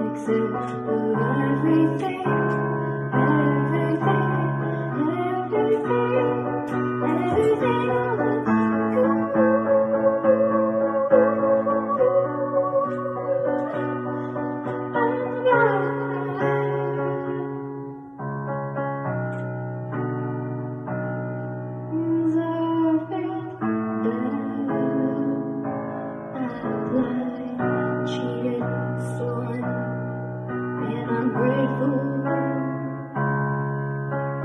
except everything.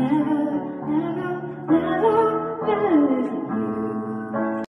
never